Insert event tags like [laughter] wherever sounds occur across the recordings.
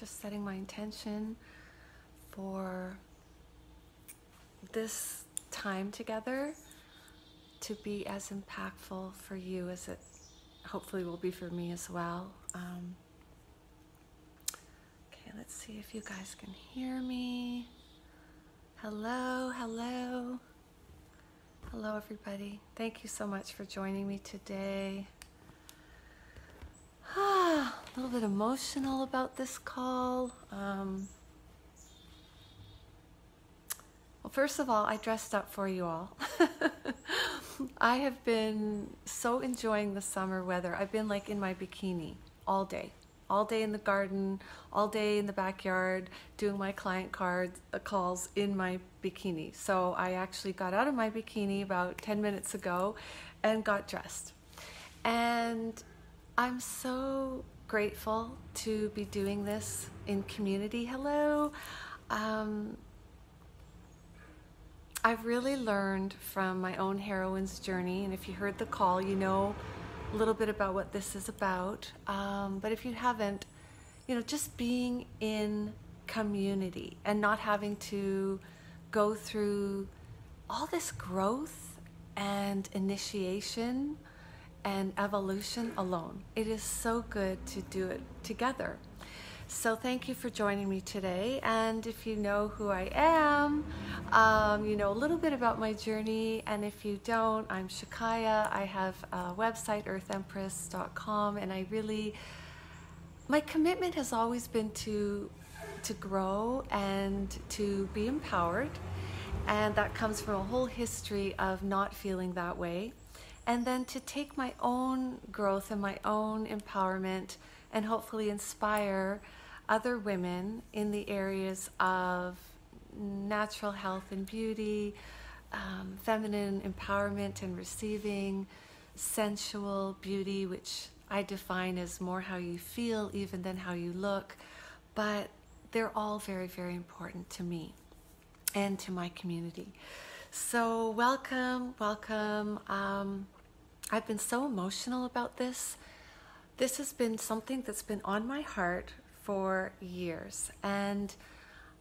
just setting my intention for this time together to be as impactful for you as it hopefully will be for me as well. Um, okay, let's see if you guys can hear me. Hello, hello. Hello, everybody. Thank you so much for joining me today. Little bit emotional about this call. Um, well, first of all, I dressed up for you all. [laughs] I have been so enjoying the summer weather. I've been like in my bikini all day, all day in the garden, all day in the backyard, doing my client cards uh, calls in my bikini. So I actually got out of my bikini about 10 minutes ago and got dressed. And I'm so grateful to be doing this in community. Hello. Um, I've really learned from my own heroine's journey, and if you heard the call, you know a little bit about what this is about. Um, but if you haven't, you know, just being in community and not having to go through all this growth and initiation and evolution alone. It is so good to do it together. So thank you for joining me today. And if you know who I am, um, you know a little bit about my journey. And if you don't, I'm Shakaya. I have a website, earthempress.com, and I really, my commitment has always been to to grow and to be empowered. And that comes from a whole history of not feeling that way. And then to take my own growth and my own empowerment and hopefully inspire other women in the areas of natural health and beauty, um, feminine empowerment and receiving, sensual beauty, which I define as more how you feel even than how you look. But they're all very, very important to me and to my community. So, welcome, welcome. Um, I've been so emotional about this. This has been something that's been on my heart for years. And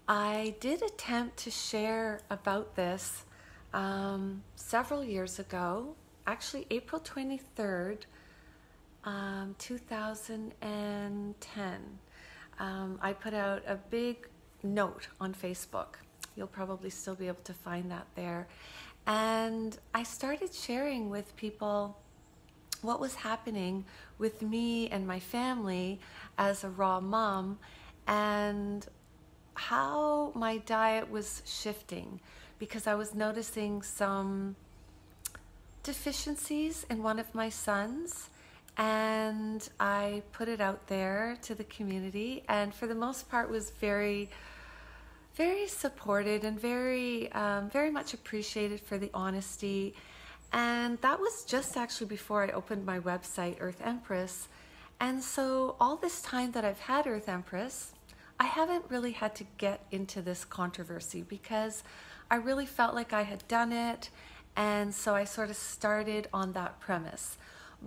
I did attempt to share about this um, several years ago, actually, April 23rd, um, 2010. Um, I put out a big note on Facebook. You'll probably still be able to find that there. And I started sharing with people what was happening with me and my family as a raw mom and how my diet was shifting because I was noticing some deficiencies in one of my sons and I put it out there to the community and for the most part was very very supported and very um, very much appreciated for the honesty and that was just actually before I opened my website, Earth Empress. And so, all this time that I've had Earth Empress, I haven't really had to get into this controversy because I really felt like I had done it. And so, I sort of started on that premise.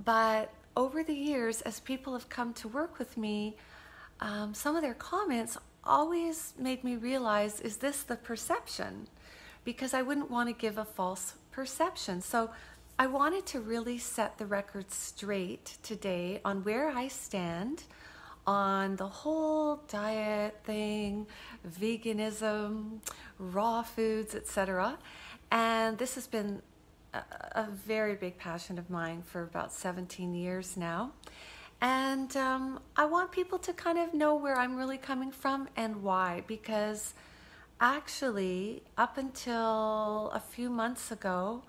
But over the years, as people have come to work with me, um, some of their comments always made me realize is this the perception? Because I wouldn't want to give a false perception. So I wanted to really set the record straight today on where I stand on the whole diet thing, veganism, raw foods, etc. And this has been a, very big passion of mine for about 17 years now. And um, I want people to kind of know where I'm really coming from and why, because actually, up until a few months ago,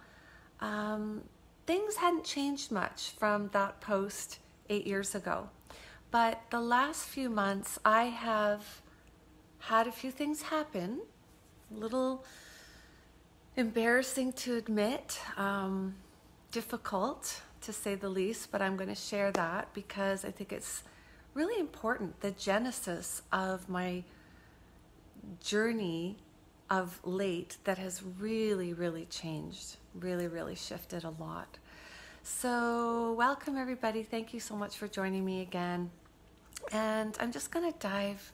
um, things hadn't changed much from that post eight years ago. But the last few months, I have had a few things happen, a little embarrassing to admit, um, difficult to say the least, but I'm going to share that because I think it's really important the genesis of my journey of late that has really, really changed, really, really shifted a lot. So, welcome everybody. Thank you so much for joining me again. And I'm just going to dive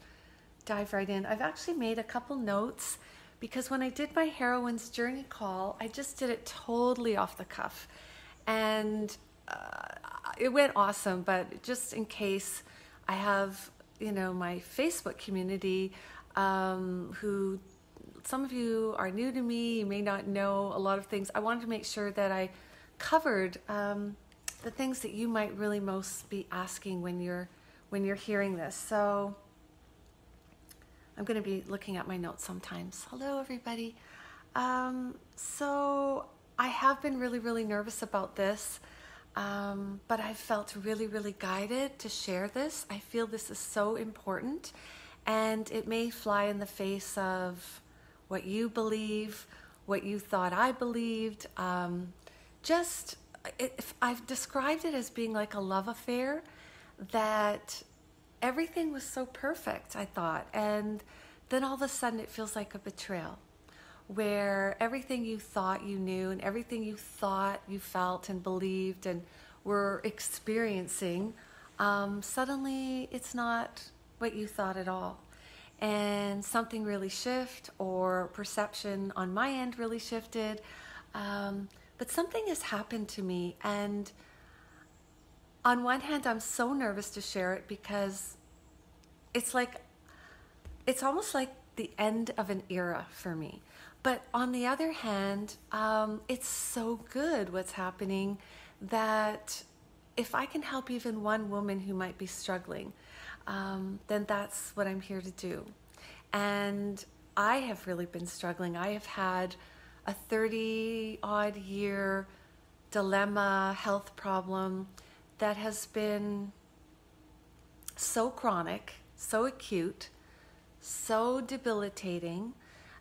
dive right in. I've actually made a couple notes because when I did my heroine's journey call, I just did it totally off the cuff. And uh, it went awesome, but just in case I have, you know, my Facebook community um, who some of you are new to me, you may not know a lot of things. I wanted to make sure that I covered um, the things that you might really most be asking when you're when you're hearing this. So I'm going to be looking at my notes sometimes. Hello, everybody. Um, so I have been really, really nervous about this, um, but I felt really, really guided to share this. I feel this is so important, and it may fly in the face of what you believe, what you thought I believed. Um, just, if I've described it as being like a love affair that everything was so perfect, I thought. And then all of a sudden it feels like a betrayal where everything you thought you knew and everything you thought you felt and believed and were experiencing, um, suddenly it's not what you thought at all. And something really shift or perception on my end really shifted. Um, but something has happened to me and on one hand, I'm so nervous to share it because it's like, it's almost like the end of an era for me. But on the other hand, um, it's so good what's happening that if I can help even one woman who might be struggling, um, then that's what I'm here to do. And I have really been struggling. I have had a 30 odd year dilemma, health problem that has been so chronic, so acute, so debilitating,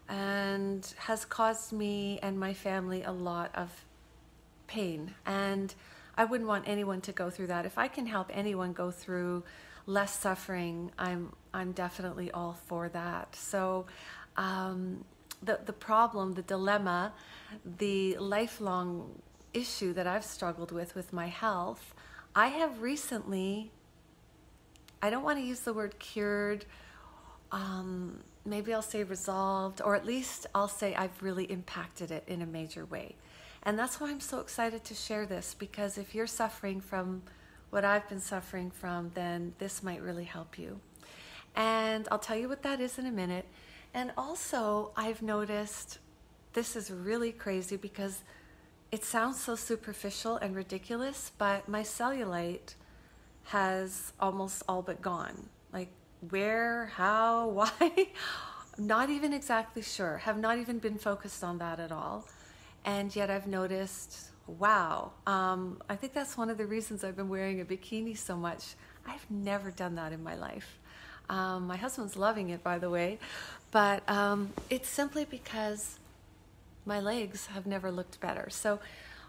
and has caused me and my family a lot of pain. And I wouldn't want anyone to go through that. If I can help anyone go through less suffering, I'm I'm definitely all for that. So um, the the problem, the dilemma, the lifelong issue that I've struggled with with my health I have recently, I don't want to use the word cured, um, maybe I'll say resolved, or at least I'll say I've really impacted it in a major way. And that's why I'm so excited to share this because if you're suffering from what I've been suffering from, then this might really help you. And I'll tell you what that is in a minute. And also, I've noticed this is really crazy because it sounds so superficial and ridiculous, but my cellulite has almost all but gone. Like, where, how, [laughs] why? I'm not even exactly sure. Have not even been focused on that at all. And yet I've noticed, wow, um, I think that's one of the reasons I've been wearing a bikini so much. I've never done that in my life. Um, my husband's loving it, by the way, but um, it's simply because my legs have never looked better. So,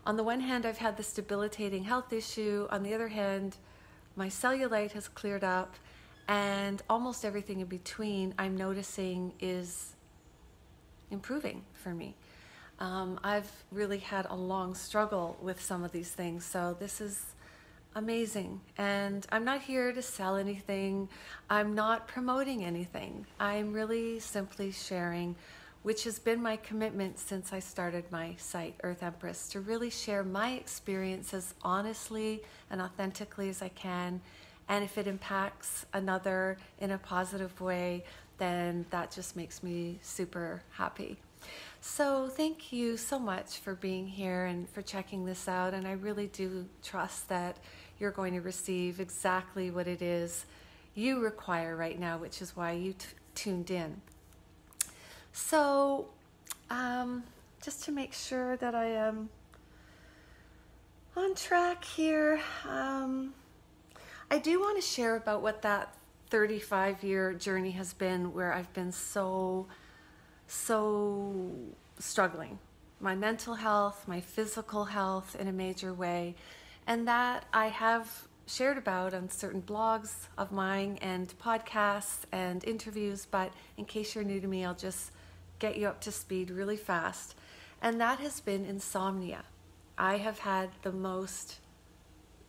on the one hand, I've had this debilitating health issue. On the other hand, my cellulite has cleared up, and almost everything in between I'm noticing is improving for me. Um, I've really had a long struggle with some of these things, so this is amazing. And I'm not here to sell anything, I'm not promoting anything. I'm really simply sharing which has been my commitment since I started my site, Earth Empress, to really share my experiences honestly and authentically as I can. And if it impacts another in a positive way, then that just makes me super happy. So, thank you so much for being here and for checking this out. And I really do trust that you're going to receive exactly what it is you require right now, which is why you tuned in. So, um, just to make sure that I am on track here, um, I do want to share about what that 35 year journey has been where I've been so, so struggling. My mental health, my physical health in a major way, and that I have shared about on certain blogs of mine and podcasts and interviews. But in case you're new to me, I'll just get you up to speed really fast. And that has been insomnia. I have had the most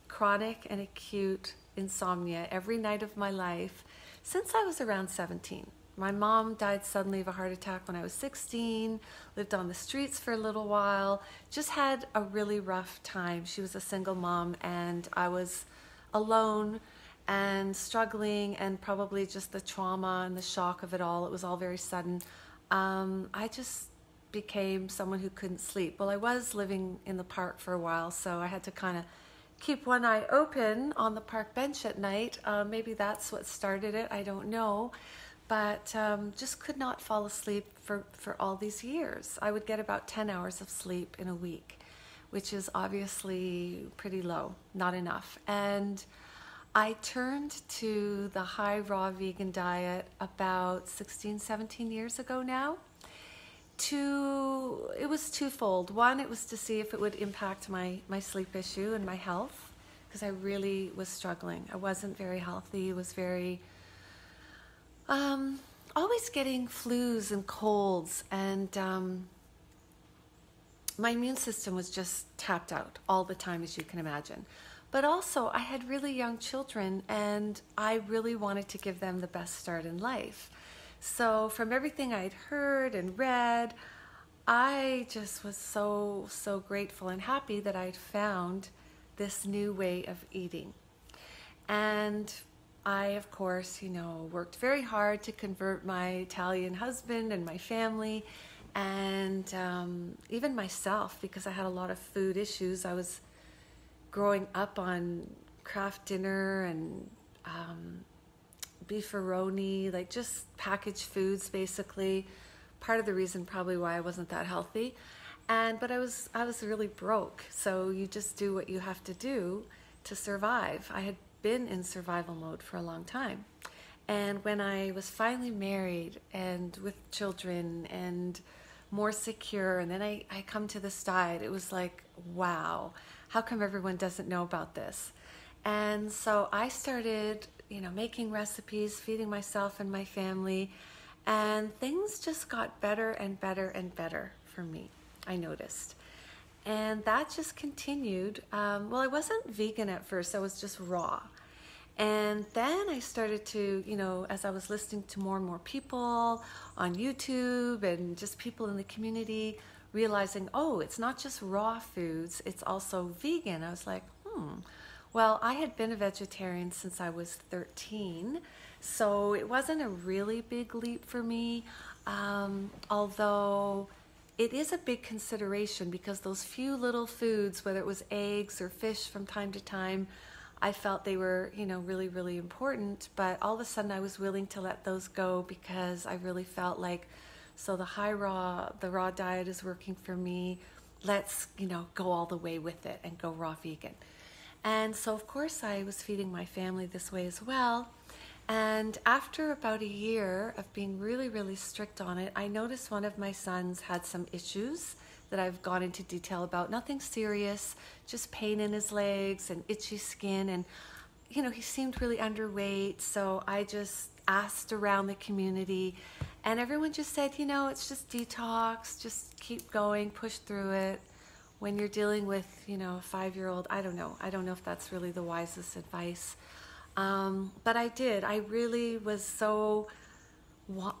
chronic and acute insomnia every night of my life since I was around 17. My mom died suddenly of a heart attack when I was 16, lived on the streets for a little while, just had a really rough time. She was a single mom, and I was alone and struggling, and probably just the trauma and the shock of it all. It was all very sudden. Um, I just became someone who couldn't sleep. Well, I was living in the park for a while, so I had to kind of keep one eye open on the park bench at night. Uh, maybe that's what started it. I don't know. But um, just could not fall asleep for, for all these years. I would get about 10 hours of sleep in a week, which is obviously pretty low, not enough. And I turned to the high raw vegan diet about 16, 17 years ago now it was twofold. One it was to see if it would impact my my sleep issue and my health because i really was struggling. I wasn't very healthy was very um, always getting flus and colds and um, my immune system was just tapped out all the time as you can imagine. But also i had really young children and i really wanted to give them the best start in life so, from everything I'd heard and read, I just was so, so grateful and happy that I'd found this new way of eating. And I, of course, you know, worked very hard to convert my Italian husband and my family and um, even myself because I had a lot of food issues. I was growing up on Kraft Dinner and um, beefaroni, like just packaged foods basically. Part of the reason probably why I wasn't that healthy. And but I was I was really broke. So you just do what you have to do to survive. I had been in survival mode for a long time. And when I was finally married and with children and more secure, and then I, I come to this diet, it was like, wow, how come everyone doesn't know about this? And so I started you know, making recipes, feeding myself and my family, and things just got better and better and better for me. I noticed. And that just continued. Um, well, I wasn't vegan at first, I was just raw. And then I started to, you know, as I was listening to more and more people on YouTube and just people in the community, realizing, oh, it's not just raw foods, it's also vegan. I was like, hmm, well, I had been a vegetarian since I was 13, so it wasn't a really big leap for me, um, although it is a big consideration because those few little foods, whether it was eggs or fish from time to time, I felt they were, you know, really, really important. But all of a sudden, I was willing to let those go because I really felt like, so the high raw, the raw diet is working for me. Let's, you know, go all the way with it and go raw vegan. And so, of course, I was feeding my family this way as well. And after about a year of being really, really strict on it, I noticed one of my sons had some issues that I've gone into detail about. Nothing serious, just pain in his legs and itchy skin. And, you know, he seemed really underweight. So I just asked around the community, and everyone just said, you know, it's just detox, just keep going, push through it when you're dealing with, you know, a five year old, I don't know. I don't know if that's really the wisest advice. Um, but I did. I really was so,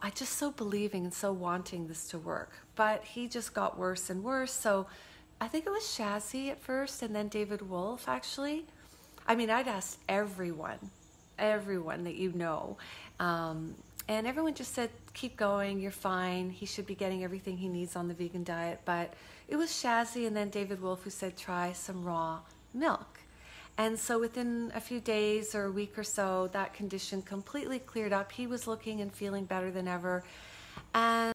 I just so believing and so wanting this to work. But he just got worse and worse. So I think it was Shazzie at first and then David Wolfe actually. I mean, I'd asked everyone, everyone that you know. Um, and everyone just said, keep going, you're fine. He should be getting everything he needs on the vegan diet. But it was Shazzie and then David Wolfe who said, try some raw milk. And so within a few days or a week or so, that condition completely cleared up. He was looking and feeling better than ever. And